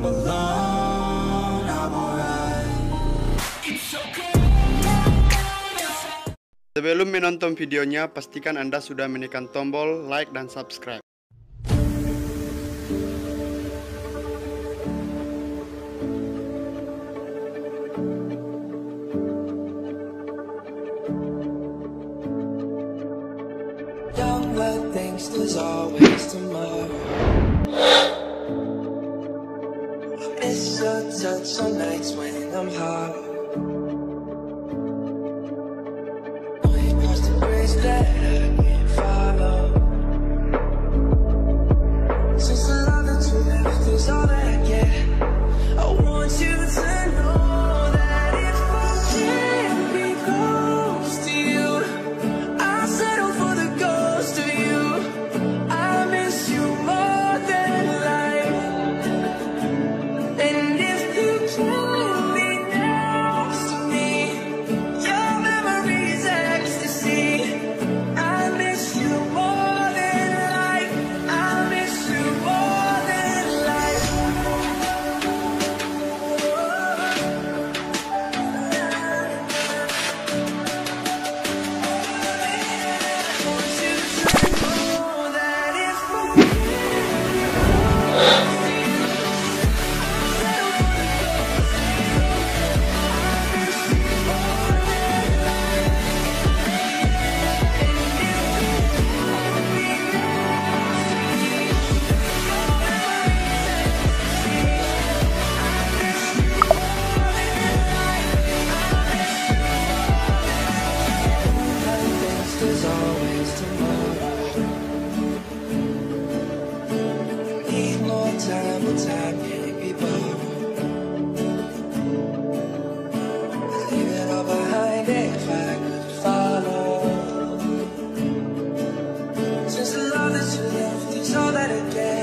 I'm alone, I'm alright. It's okay. Sebelum menonton videonya, pastikan Anda sudah menekan tombol like dan subscribe. Young blood thinks there's always tomorrow. Miss your touch on nights when I'm hollow. Way past the bridge There's always tomorrow. Need more time, but time can't be borrowed. Leave it all behind if I could follow. Since the love that you left is all that I get,